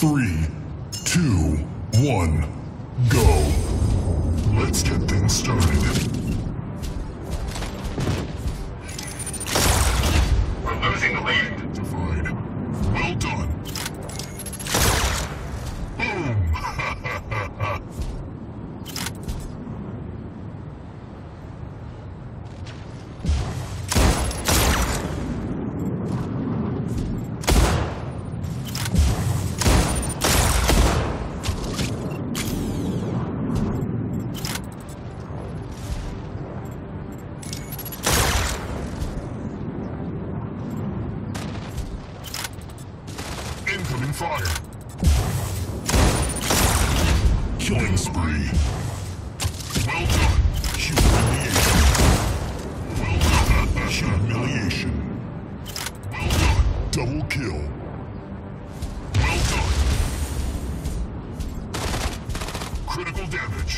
Three, two, one, go. Let's get things started. We're losing the lead. Identified. Well done. Boom! Incoming fire. Killing spree. Well done. Humiliation. Well done. Humiliation. Well done. Double kill. Well done. Critical damage.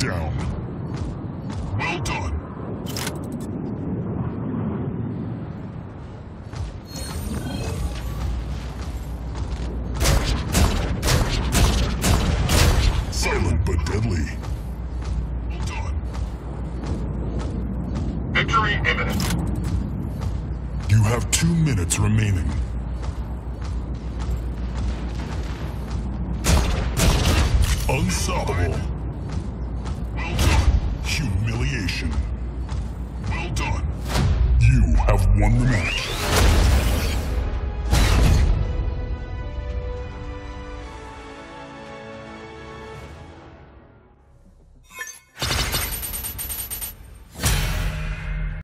Smackdown. Well done. Silent but deadly. Well done. Victory imminent. You have two minutes remaining. Unstoppable. Well done. You have won the match.